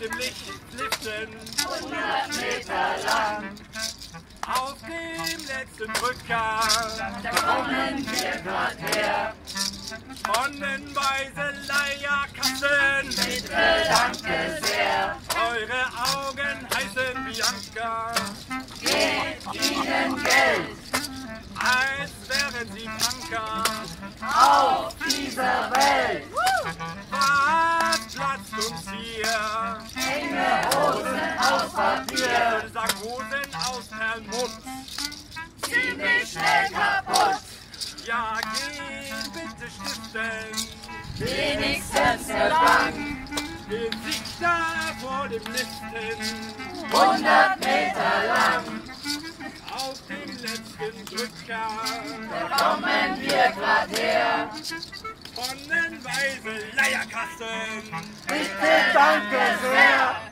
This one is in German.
dem Licht liften. 100 Meter lang. Auf dem letzten Drücker. Da kommen wir grad her. Tonnenweise Leierkassen. Bitte, danke sehr. Eure Augen heißen Bianca. Gebt ihnen Geld. Als wären sie Tanker. Auf dieser Welt. Uns? Enge Hosen aus Papier. sagen Hosen aus Perlmutt. Ziemlich schnell kaputt. Ja, gehen bitte stiften. Wenigstens eine Bank. Den Sichter vor dem Liften. 100 Meter lang. Auf dem letzten Drücker. Da kommen wir grad her. Tonnenweise Leierkasten. Bitte, danke sehr.